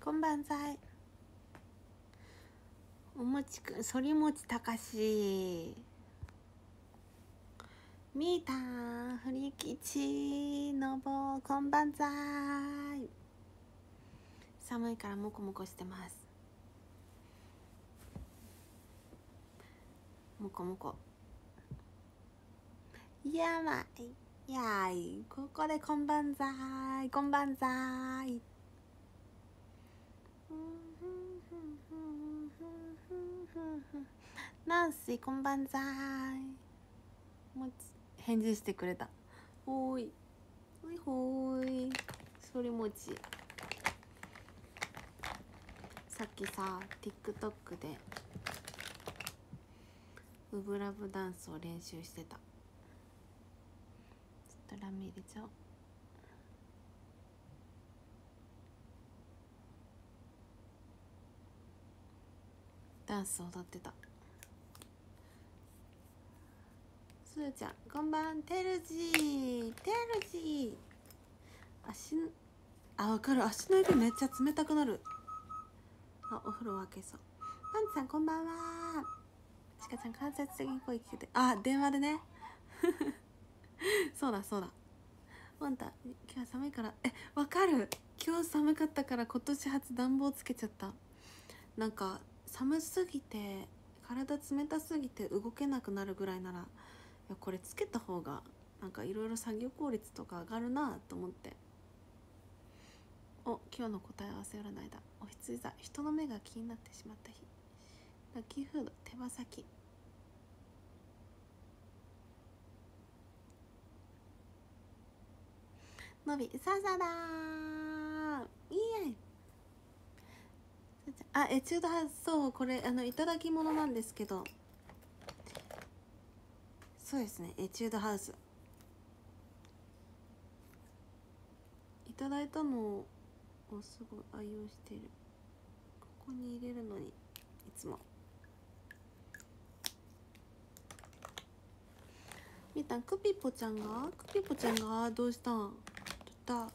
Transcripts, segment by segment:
こんばんざい。おもちくん反りもちたかし。みーたんふりきち。のぼこんばんざい。寒いからもこもこしてます。もこもこ。やばい。やい。ここでこんばんざい。こんばんざい。ナンシーこんばんざい。もち返事してくれた。ほーい。ほいほーい。そりもち。さっきさ TikTok でウブラブダンスを練習してた。ちょっとラメ入れちゃおうダンス踊ってた。すーちゃんこんばんてるじー。てるじー。足あわかる。足の指めっちゃ冷たくなる。あお風呂沸けそう。パンツさんこんばんは。ちかちゃん間接的に声聞けて。あ電話でね。そうだそうだ。ワンタ今日は寒いから。えわかる。今日寒かったから今年初暖房つけちゃった。なんか寒すぎて体冷たすぎて動けなくなるぐらいならいやこれつけた方がなんかいろいろ作業効率とか上がるなと思って。お今日の答え合わせ占いだ。お羊座。人の目が気になってしまった日。ラッキーフード。手羽先。のびささだーイエイあエチュードハウスそうこれあのいただき物なんですけど。そうですねエチュードハウス。いただいたのをすごい愛用してる。ここに入れるのにいつも。みたんクピポちゃんが？クピポちゃんが？どうしたん？どった？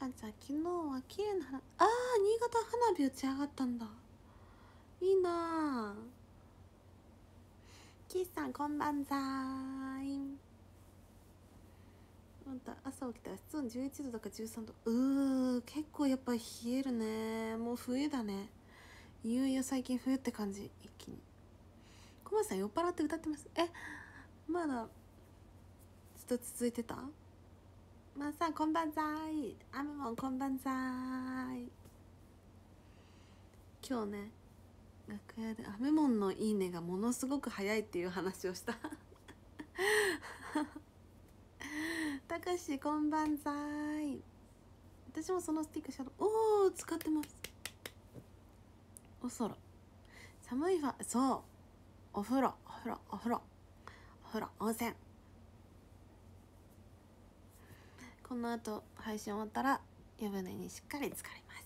あんちゃん昨日は綺麗な花あー新潟花火打ち上がったんだ。いいなあ。キーさんこんばんざい。あんた朝起きたら室温11度とか13度。うー結構やっぱ冷えるね。もう冬だね。いよいよ最近冬って感じ一気に。コマさん酔っ払って歌ってます。えまだずっと続いてた？まさんこんばんざい。アメモンこんばんざい。今日ね楽屋でアメモンのいいねがものすごく早いっていう話をした。たかしこんばんざい。私もそのスティックシャドウおお使ってます。おそろ寒いわそう。お風呂お風呂お風呂。お風呂温泉。この後配信終わったら湯船にしっかり浸かります。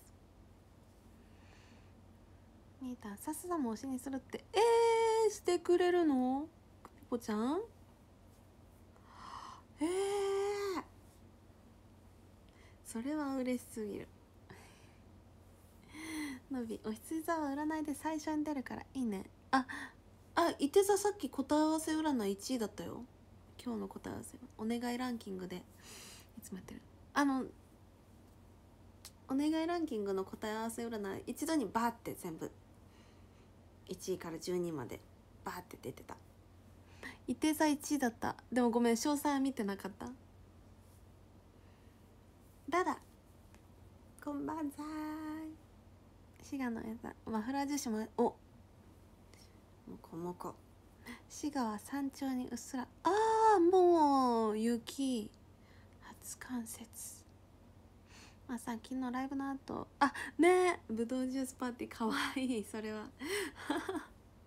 みーたんさすがも推しにするって。えー、してくれるの？くぴぽちゃん？えー、それは嬉しすぎる。のびお羊座は占いで最初に出るからいいね。ああいて座さっき答え合わせ占い1位だったよ。今日の答え合わせ。お願いランキングで。いつもやってる。あのお願いランキングの答え合わせ占い一度にバーって全部1位から12までバーって出てた。一定差1位だった。でもごめん詳細は見てなかった。ダダ。こんばんざーい。滋賀のやつマフラー樹脂もお。もこもこ滋賀は山頂にうっすら。ああもう雪初冠雪まあさ昨日ライブの後。あね。えぶどうジュースパーティー。かわいい。それは。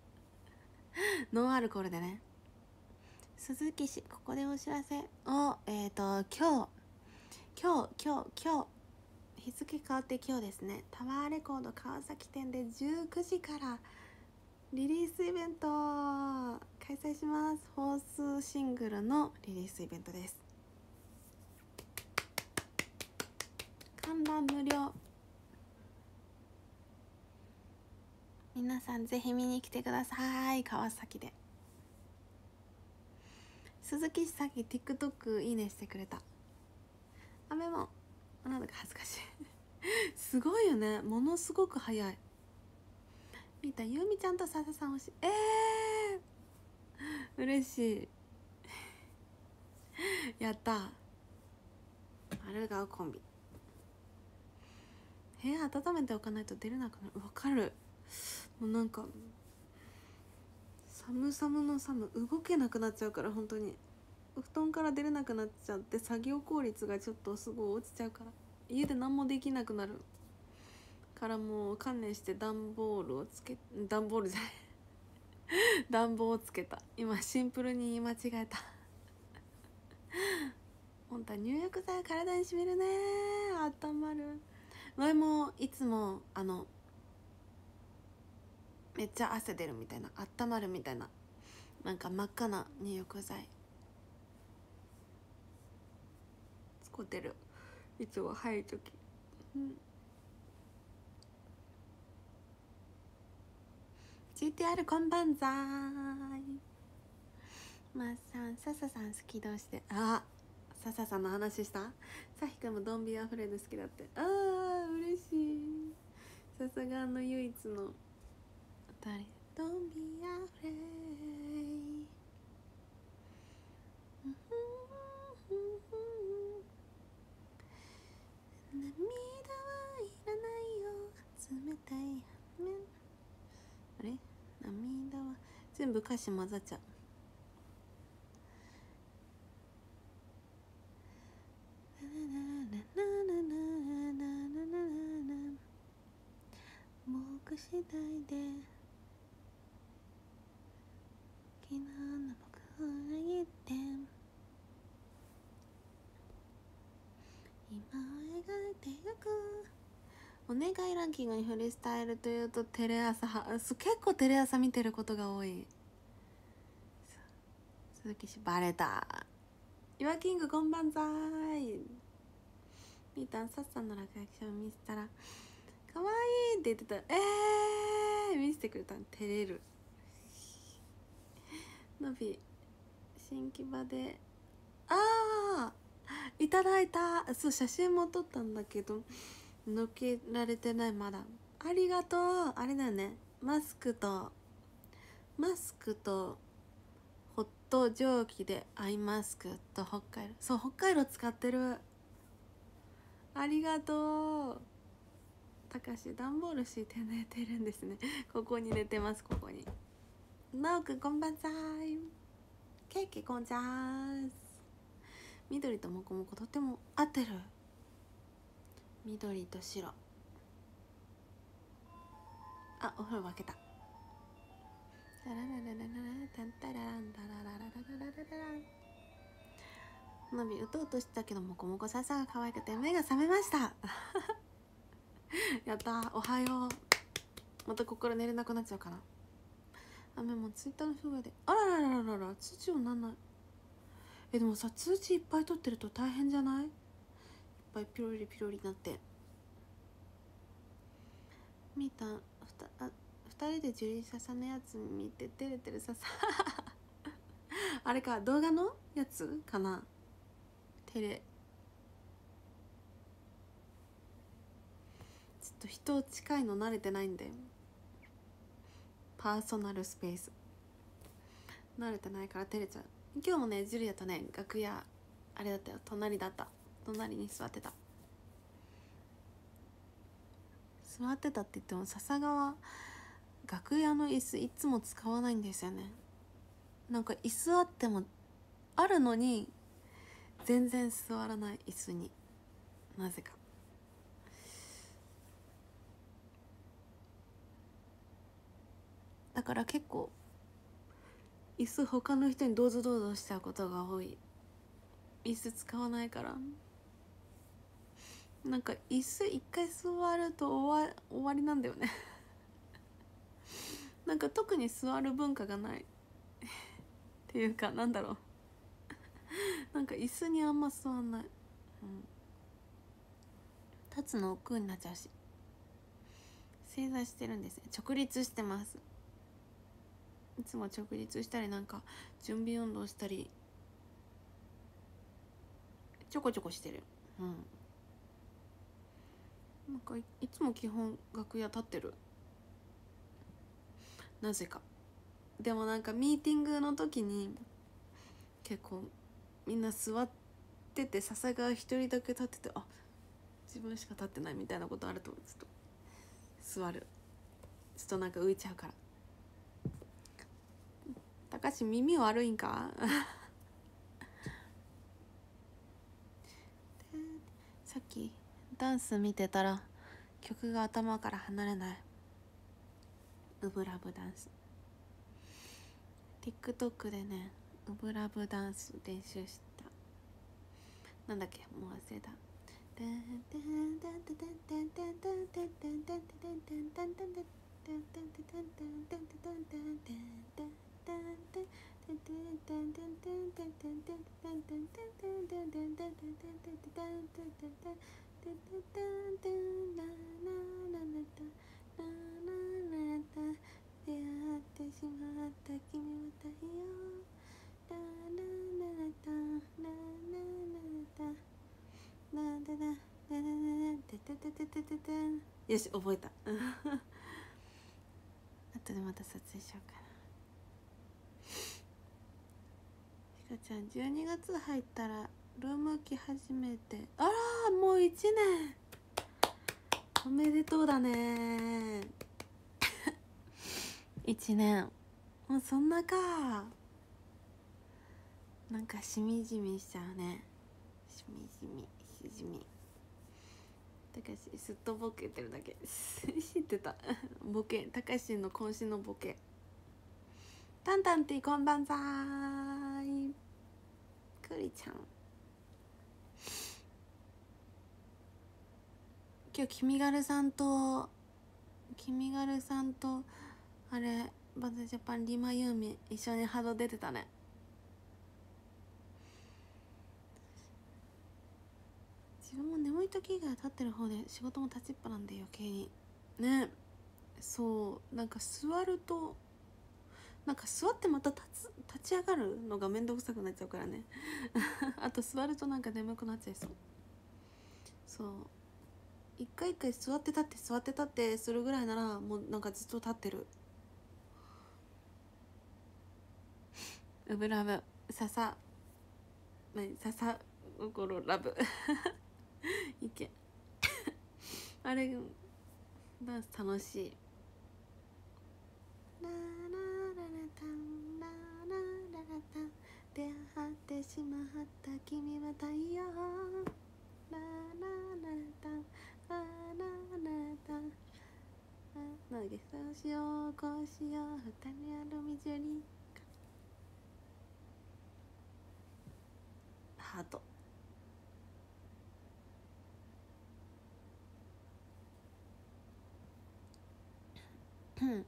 ノンアルコールでね。鈴木氏ここでお知らせ。をえっ、ー、と今日。今日今日今日。日付変わって今日ですね。タワーレコード川崎店で19時から。リリースイベント。開催します。フォースシングルのリリースイベントです。観覧無料。皆さんぜひ見に来てください。川崎で。鈴木さっき TikTok いいねしてくれた。あめもなんだか恥ずかしい。すごいよね。ものすごく早い。見た？ゆうみちゃんとさささん推し。ええー、嬉しい。やった。丸顔コンビ。部屋温めておかないと出れなくなる。わかる。もうなんか寒寒の寒動けなくなっちゃうから本当に。布団から出れなくなっちゃって作業効率がちょっとすごい落ちちゃうから。家で何もできなくなる。からもう観念して段ボールをつけ段ボールじゃない。暖房をつけた。今シンプルに言い間違えた。本当は入浴剤体にしみるねあったまる。前もいつもあのめっちゃ汗出るみたいなあったまるみたいななんか真っ赤な入浴剤。使ってる。いつも入る時。うん。GTR こんばんざーい。まっさん笹さん好き同士で。あ笹さんの話した？さひくんもドンビアフレード好きだって。あー嬉しい。笹がの唯一の。二人ドンビアフレー涙はいらないよ。冷たい。反面あれ？涙は全部歌詞混ざっちゃう。で昨日の僕を裏切って今を描いてゆくお願いランキングにフリースタイルというとテレ朝結構テレ朝見てることが多い。鈴木氏バレた。イワキングこんばんざい。みーたんさっさんの落書き書を見せたら「かわいい!」って言ってた。えー、見せてくれた照れる。のび新木場で。ああいただいた。そう写真も撮ったんだけどのけられてないまだ。ありがとう。あれだよね。マスクとマスクとホット蒸気でアイマスクと北海道。そう北海道使ってる。ありがとう。たかし段ボール敷いて寝てるんですね。ここに寝てますここに。なおくんこんばんざい。ケーキこんじゃーす。緑ともこもことっても合ってる。緑と白。あお風呂分けた。タララララララタンタラランタララララララララのびうとうとしてたけどもこもこささが可愛くて目が覚めました やったおはよう。またここから寝れなくなっちゃうかな。雨もツイッターの不具合で。あらららららら。通知音なんない。えでもさ通知いっぱい取ってると大変じゃない？いっぱいピロリピロリになって。見た。ふたあ二人でジュリーササのやつ見て照れてるささ。あれか動画のやつかな？照れちょっと人近いの慣れてないんだよ。パーソナルスペース。慣れてないから照れちゃう。今日もねジュリアとね楽屋あれだったよ。隣だった。隣に座ってた。座ってたって言っても笹川楽屋の椅子いつも使わないんですよね。なんか椅子あってもあるのに全然座らない椅子に。なぜか。だから結構椅子他の人にどうぞどうぞしちゃうことが多い。椅子使わないから。なんか椅子一回座ると終わ終わりなんだよね。なんか特に座る文化がない。っていうかなんだろう。なんか椅子にあんま座んない、うん、立つの億劫になっちゃうし。正座してるんですね。直立してます。いつも直立したりなんか準備運動したりちょこちょこしてる。うん。なんかいつも基本楽屋立ってる。なぜか。でもなんかミーティングの時に結構みんな座ってて笹が一人だけ立っててあ自分しか立ってないみたいなことあるとちょっと。座る。ちょっとなんか浮いちゃうから。高橋耳悪いんかさっきダンス見てたら曲が頭から離れないウブラブダンス TikTok でねウブラブダンス練習したなんだっけもう忘れた出会ってしまった君は太陽ララララタララララタラダダダダダダテテテテテテよし覚えた。後でまた撮影しようか。なひかちゃん12月入ったらルーム来始めてあらもう1年。おめでとうだね。1年。もうそんなか。なんかしみじみしちゃうね。しみじみしじみ。たかしすっとボケてるだけ。知ってた。ボケ。たかしの渾身のボケ。タンタンティこんばんざーくりちゃん。今日きみがるさんときみがるさんとあれバズジャパンリマユーミ一緒にハード出てたね。自分も眠い時以外立ってる方で仕事も立ちっぱなんで余計に。ね。そう。なんか座るとなんか座ってまた立つ立ち上がるのが面倒くさくなっちゃうからね。あと座るとなんか眠くなっちゃいそう。そう。一回一回座って立って座って立ってするぐらいならもうなんかずっと立ってる。ウブラブ笹何笹心ラブ いけ。あれダンス楽しい。ララララタンララた出会ってしまった君は太陽ララララタラララタンあなんだっけそうしようこうしよう二人ある道にハートうん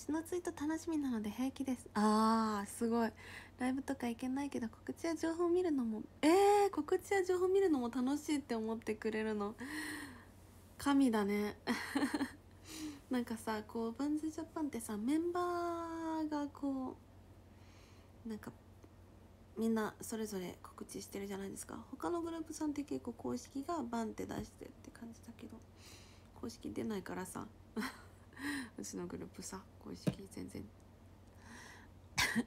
雨も足のツイート楽しみなので平気です。あーすごい。ライブとか行けないけど告知や情報見るのもえー、告知や情報見るのも楽しいって思ってくれるの。神だね。なんかさこうバンズジャパンってさメンバーがこうなんかみんなそれぞれ告知してるじゃないですか。他のグループさんって結構公式がバンって出してって感じだけど公式出ないからさ。うちのグループさ公式全然。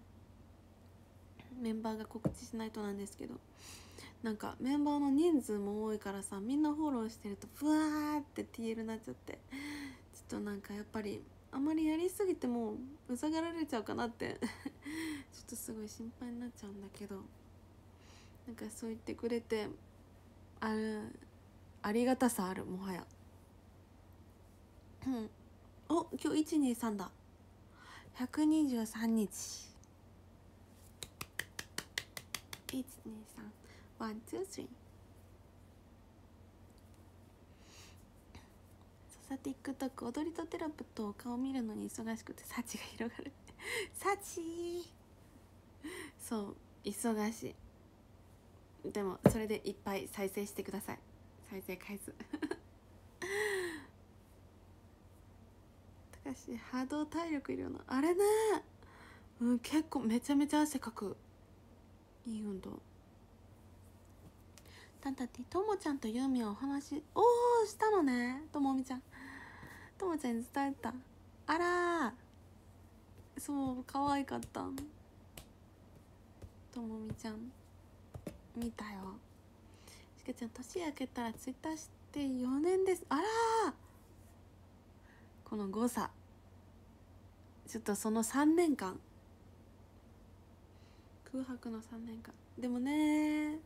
メンバーが告知しないとなんですけど。なんかメンバーの人数も多いからさみんなフォローしてるとブワーって TL になっちゃって。ちょっとなんかやっぱりあまりやりすぎてもうざがられちゃうかなって。ちょっとすごい心配になっちゃうんだけど。なんかそう言ってくれてあるありがたさあるもはや。お今日123だ。123日。123ワンツースリー。さ TikTok 踊りとテラプと顔見るのに忙しくて幸が広がる。幸。そう忙しい。でもそれでいっぱい再生してください。再生回数。高橋波動体力いるよな。あれね。うん結構めちゃめちゃ汗かく。いい運動。たんたってともちゃんとユーミンはお話おおしたのね。ともみちゃん。ともちゃんに伝えた。あらそう可愛かった。ともみちゃん。見たよ。しかちゃん年明けたらツイッターして4年です。あらこの誤差。ちょっとその3年間。空白の3年間。でもね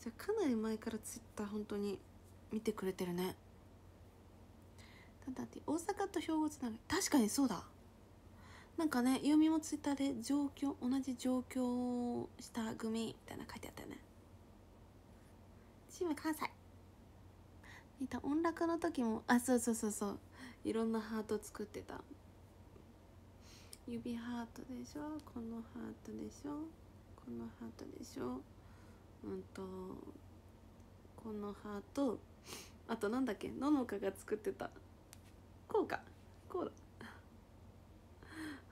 じゃかなり前からツイッター本当に見てくれてるね。ただって大阪と兵庫つながり。確かにそうだ。なんかねゆみもツイッターで状況同じ状況した組みたいな書いてあったよね。チーム関西。似た音楽の時もあそうそうそうそう。いろんなハート作ってた。指ハートでしょ？このハートでしょ？このハートでしょ？うんとこのハート。あとなんだっけ？ののかが作ってた。こうか。こうだ。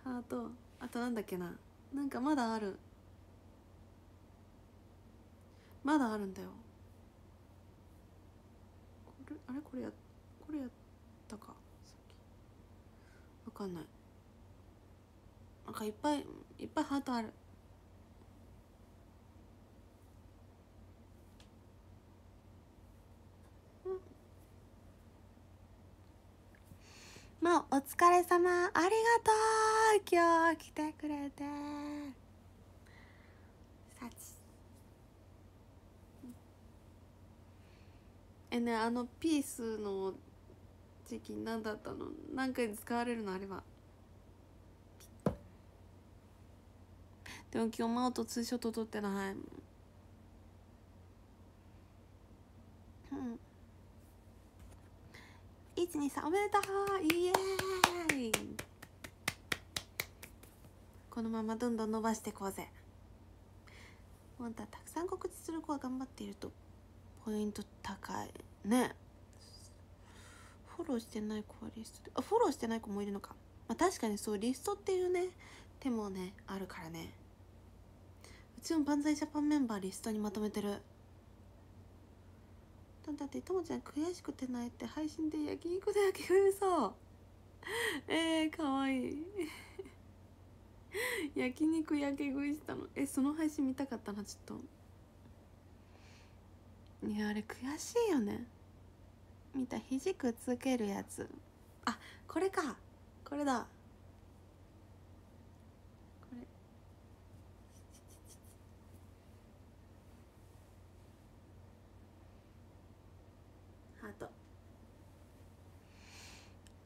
ハート。あとなんだっけな？なんかまだある。まだあるんだよ。これあれ？これやこれやっかんない。なんかいっぱいいっぱいハートある。まあお疲れ様。ありがとう。今日来てくれて。さちえねあのピースの時期何だったの？何回使われるの？あればでも今日真央とツーショット撮ってないうん。123おめでとう！イエーイ！このままどんどん伸ばしていこうぜ。本当はたくさん告知する子は頑張っているとポイント高い。ね。フォローしてない子はリストあフォローしてない子もいるのか。まあ確かにそうリストっていうね手もねあるからね。うちも万歳ジャパンメンバーリストにまとめてる。だってともちゃん悔しくて泣いて配信で焼肉で焼き食いそうえー、かわいい。焼肉焼き食いしたの。えその配信見たかったなちょっと。いやあれ悔しいよね。見た肘くっつけるやつ。あこれか。これだ。これ。ハート。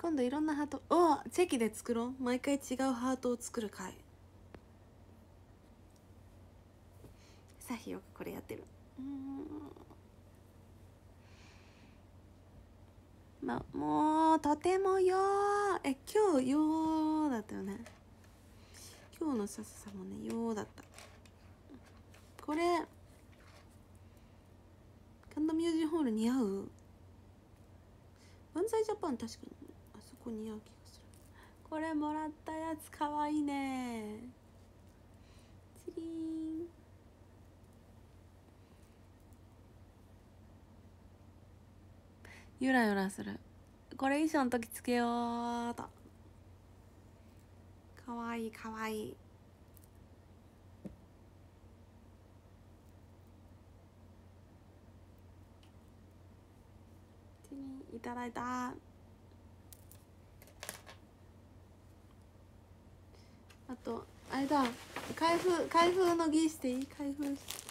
今度いろんなハート。おチェキで作ろう。毎回違うハートを作る回。さひよくこれやってる。うんまもうとてもよえ今日よだったよね。今日のさささもねよだった。これ神田ミュージックホール似合う？万歳ジャパン確かにあそこ似合う気がする。これもらったやつかわいいね。チリン。ゆらゆらする。これ衣装の時つけようと。かわいいかわいい。いただいた。あとあれだ。開封開封の儀していい？開封し。て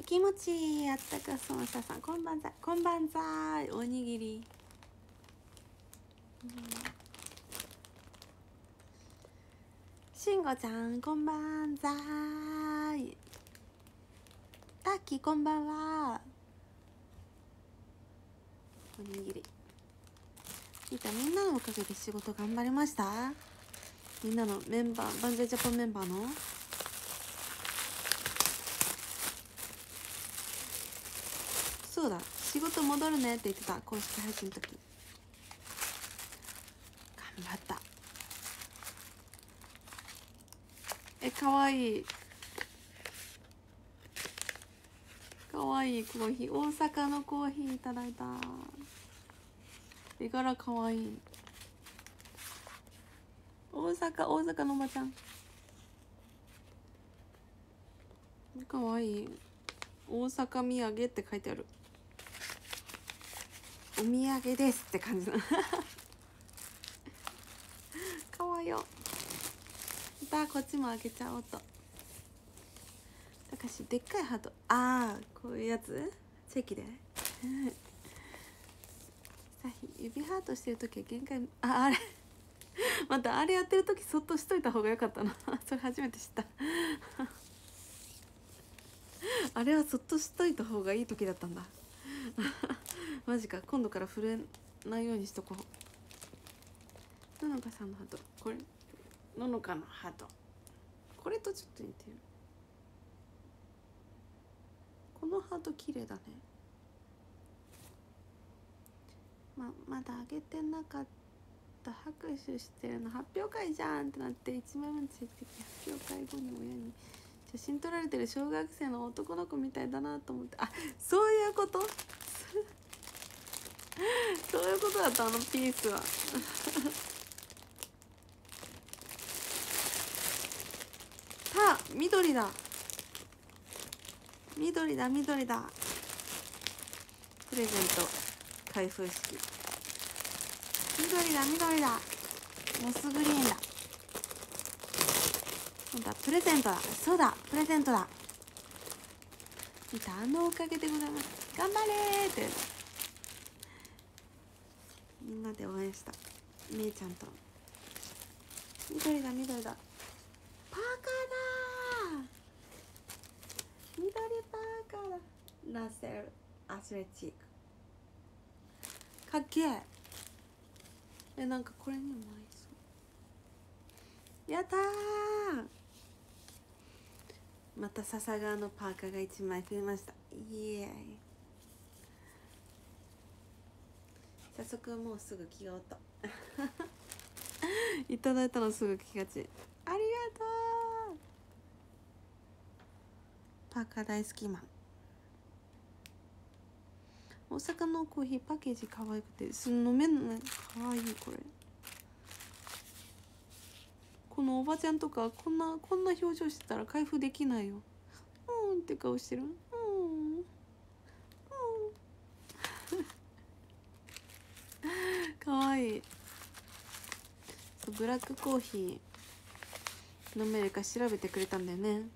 気持ちいいあったかそうささん。こんばんざこんばんざい。おにぎり、うんしんごちゃんこんばんざい。タッキーこんばんは。おにぎり。みたみんなのおかげで仕事頑張りました。みんなのメンバーバンジャージャパンメンバーのそうだ仕事戻るねって言ってた公式配信の時。頑張った。えかわい。いかわいいコーヒー。大阪のコーヒーいただいた。絵柄かわい。い大阪大阪のおばちゃん。かわいい。大阪土産って書いてある。お土産ですって感じ。だ かわいよだこっちも開けちゃおうと。たかしでっかいハート。ああこういうやつ？チェキで さ指ハートしてる時は限界。ああれ。またあれやってる時そっとしといた方がよかったな。それ初めて知った。あれはそっとしといた方がいい時だったんだ。マジか今度から触れないようにしとこう。ののかさんのハート。これののかのハート。これとちょっと似てる。このハート綺麗だね。ままだあげてなかった。拍手してるの発表会じゃんってなって1枚目ついてきて発表会後に親に写真撮られてる小学生の男の子みたいだなと思って。あそういうこと？そういうことだったあの？ピースは。さあ緑だ。緑だ緑だ。プレゼント開封式。緑だ緑だ。モスグリーンだ。そうだプレゼントだ。そうだプレゼントだ。見たあのおかげでございます。頑張れって。みんなで応援した。姉ちゃんと。緑だ緑だ。パーカーだ緑パーカーだ。ラッセル。アスレチックかっけええなんかこれにも合いそう。やったー。また笹川のパーカーが1枚増えました。イエーイ。早速もうすぐ着ようと。いただいたのすぐ着がち。ありがとう。パーカー大好きマン。大阪のコーヒーパッケージ可愛くてす飲めない可愛いこれ。このおばちゃんとかこんなこんな表情してたら開封できないよ。うんって顔してる。うん。うん。かわいい。そうブラックコーヒー飲めるか調べてくれたんだよね。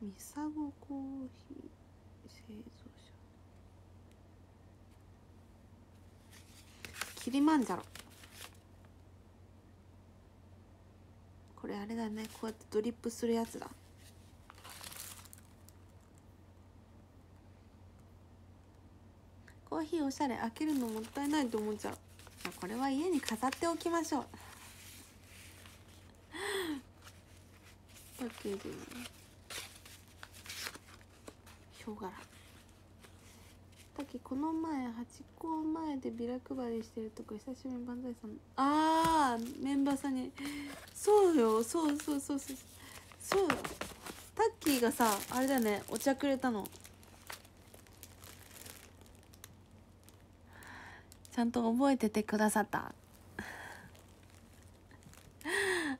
ミサゴコーヒー製造。キリマンジャロ。これあれだね。こうやってドリップするやつだ。コーヒーおしゃれ開けるのもったいないと思っちゃう。これは家に飾っておきましょう。パッケージに。ヒョウ柄。さっきこの前ハチ公前でビラ配りしてるとこ久しぶりに万歳さんあーメンバーさんにそうよそうそうそうそうそうタッキーがさあれだねお茶くれたの。ちゃんと覚えててくださった。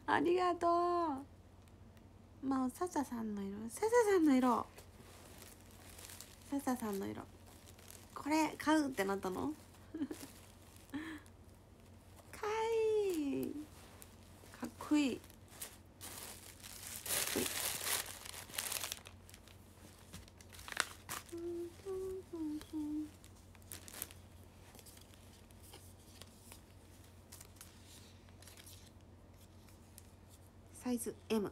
ありがとう。まあササさんの色。ササさんの色。ササさんの色。これ買うってなったの？かいい。かっこいい。サイズ M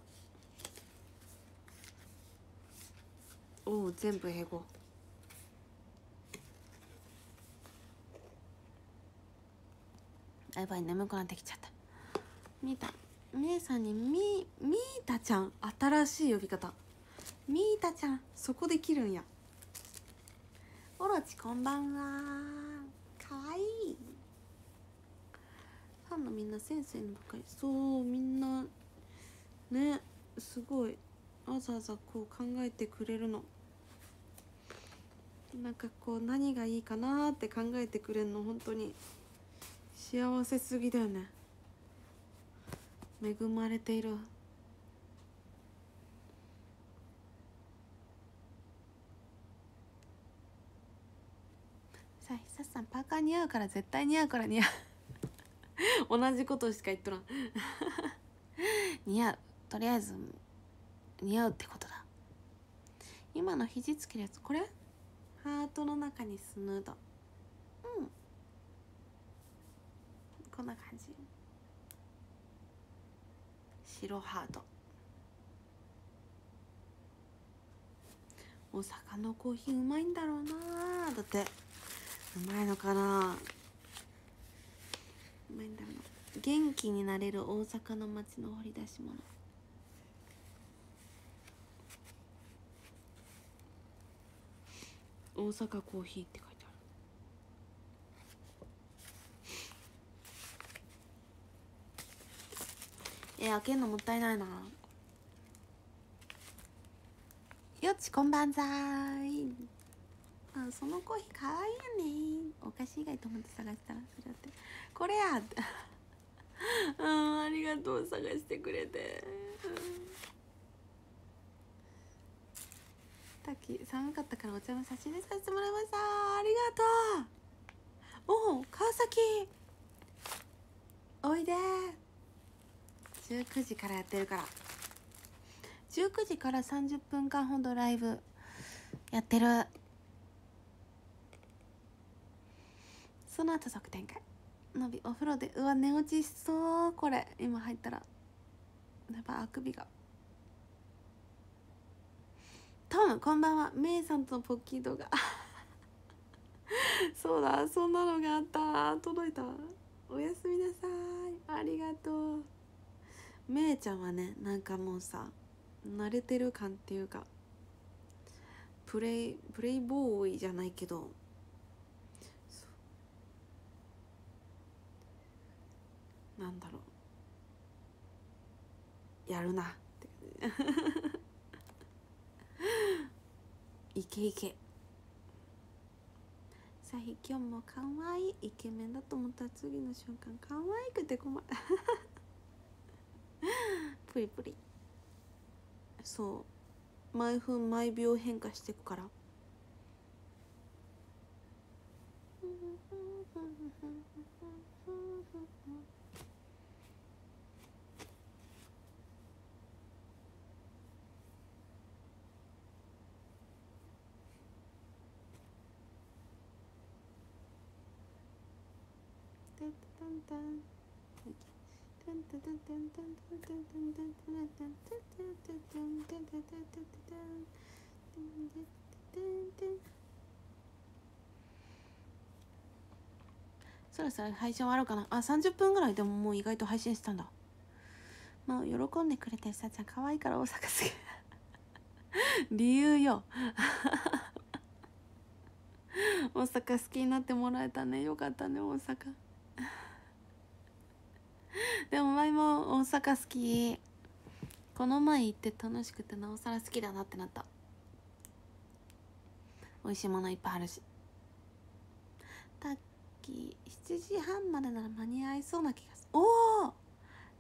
おお全部英語やばい眠くなってきちゃった。見た。みえさんにみみーたちゃん新しい呼び方。みーたちゃんそこできるんや。オロチこんばんは。かわいい。ファンのみんな先生のばっかり。そうみんなねすごい。わざわざこう考えてくれるの。なんかこう何がいいかなって考えてくれるの本当に。幸せすぎだよね。恵まれているさあ久さんパーカー似合うから絶対似合うから似合う。同じことしか言っとらん。似合う。とりあえず似合うってことだ。今の肘つけるやつこれ？ハートの中にスヌードうんこんな感じ。白ハート。大阪のコーヒーうまいんだろうな。だってうまいのかな。うまいんだろうな。元気になれる大阪の街の掘り出し物。大阪コーヒーって書いえ開けんのもったいないな。よっちこんばんざい。あそのコーヒーかわいいよね。お菓子以外と思って探した？らそれだって。これや。うんありがとう探してくれて、さっき寒かったからお茶の差し入れさせてもらいました。ありがとう。おお川崎。おいで。19時からやってるから。19時から30分間ほどライブやってる。その後側展開。伸びお風呂でうわ寝落ちしそう。これ今入ったら。やっぱあくびが。トムこんばんは。メイさんとポッキー動画。そうだそんなのがあった。届いた。おやすみなさい。ありがとう。メイちゃんはねなんかもうさ慣れてる感っていうかプレイプレイボーイじゃないけどなんだろう。やるな。っていけいけさひ今日も可愛い。イケメンだと思ったら次の瞬間可愛くて困る。プリプリ。そう。毎分毎秒変化していくから。そろそろ配信終わろうかな。あ30分ぐらいでももう意外と配信してたんだ。まあ喜んでくれてさちゃん可愛いから大阪好き 理由よ。大阪好きになってもらえたね。よかったね大阪。でも前も大阪好き。この前行って楽しくてなおさら好きだなってなった。美味しいものいっぱいあるし。タッキー7時半までなら間に合いそうな気がする。おお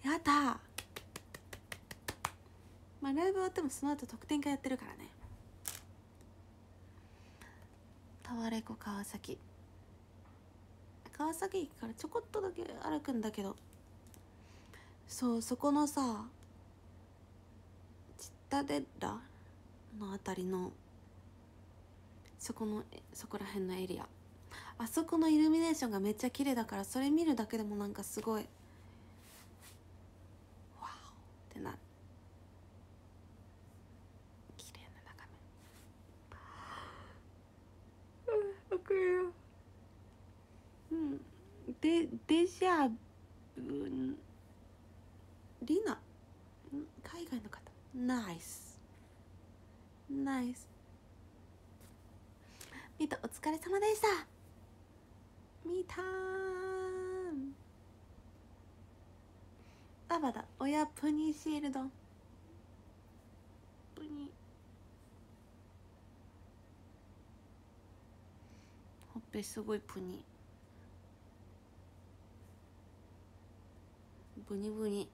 やったまあライブ終わってもその後特典会やってるからね。タワレコ川崎。川崎駅からちょこっとだけ歩くんだけど。そうそこのさチッタデッラのあたりのそこのそこら辺のエリア。あそこのイルミネーションがめっちゃ綺麗だからそれ見るだけでもなんかすごいわおってなる。綺麗な眺めうん。でデジャブリナ海外の方。ナイスナイスミトお疲れ様でした。ミタン。ババだ親プニシールド。プニ。ほっぺすごいプニ。ブニブニ。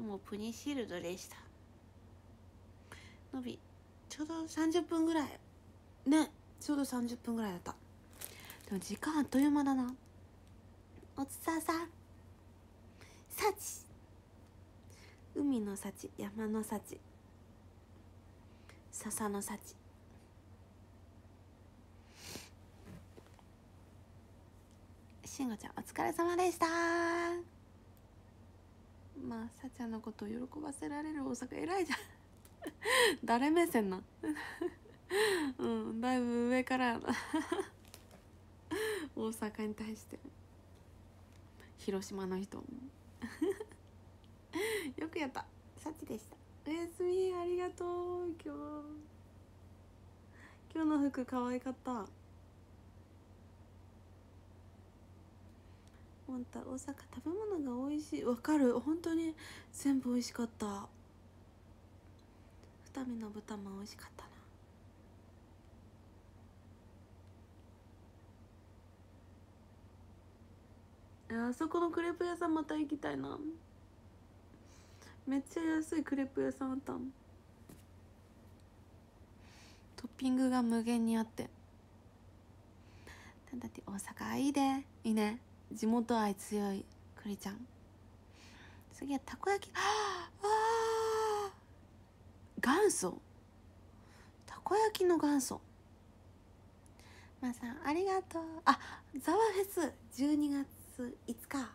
今日もプニシールドでした。伸びちょうど30分ぐらい。ねちょうど30分ぐらいだった。でも時間あっという間だな。おつささん。幸。海の幸山の幸。笹の幸。しんごちゃんお疲れ様でした。まあさちゃんのことを喜ばせられる大阪偉いじゃん。誰目線な うんだいぶ上から。や な大阪に対して。広島の人も。よくやった。さちでした。おやすみありがとう。今日今日の服可愛かった。本当大阪食べ物が美味しい。わかる。本当に全部美味しかった。二見の豚も美味しかったな。あそこのクレープ屋さんまた行きたいな。めっちゃ安いクレープ屋さんあったトッピングが無限にあって。だって大阪いいでいいね。地元愛強いくりちゃん。次はたこ焼き。ああ元祖。たこ焼きの元祖。まあさんありがとう。あザワフェス12月5日。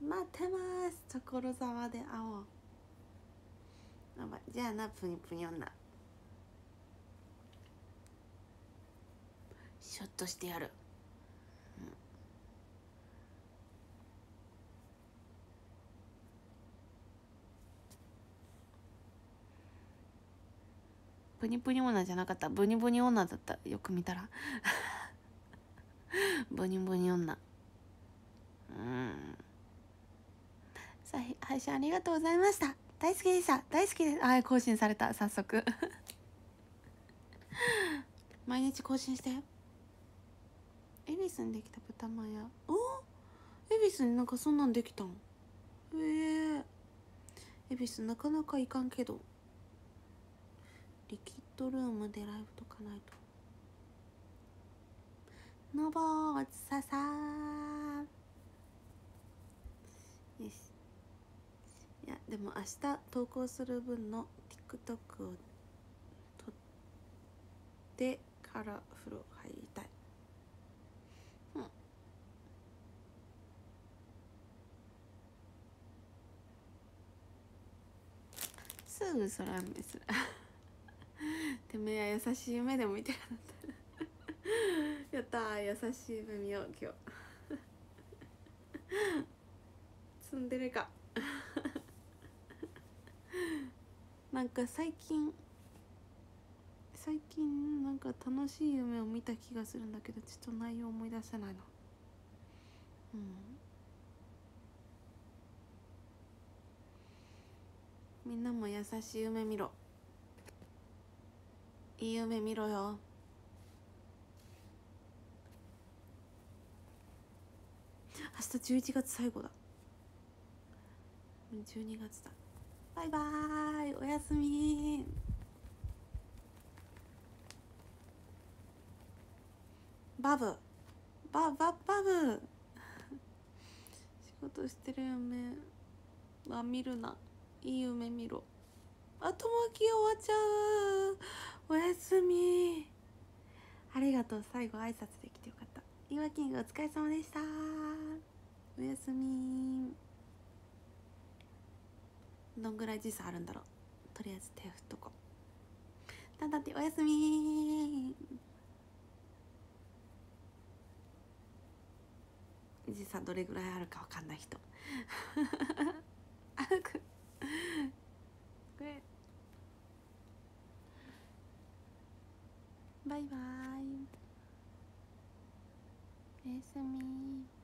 待ってます。所沢で会おう。あばじゃあなぷにぷに女ショットしてやる。ブニブニ女じゃなかった。ブニブニ女だった。よく見たら。ブニブニ女。うん。さあ配信ありがとうございました。大好きでした。大好きです。あ更新された。早速。毎日更新して。恵比寿にできた豚まん屋お？恵比寿になんかそんなんできたん？へえ。恵比寿なかなかいかんけど。リキッドルームでライブとかないと。のぼーつささよし。いやでも明日投稿する分の TikTok を撮ってから風呂入りたい。うん。すぐそらんです てめえは優しい夢でも見てるんだった。やったー優しい夢見よう今日。ツンデレか。なんか最近最近なんか楽しい夢を見た気がするんだけどちょっと内容思い出せないなうん。みんなも優しい夢見ろ。いい夢見ろよ明日11月最後だ12月だバイバーイおやすみバブバババブ仕事してる夢は見るないい夢見ろあともき終わっちゃうおやすみ。ありがとう。最後挨拶できてよかった。イワキングお疲れ様でした。おやすみ。どんぐらい時差あるんだろう。とりあえず手振っとこう。だんだっておやすみ。富士山どれぐらいあるかわかんない人。あくこれバイバイおやすみ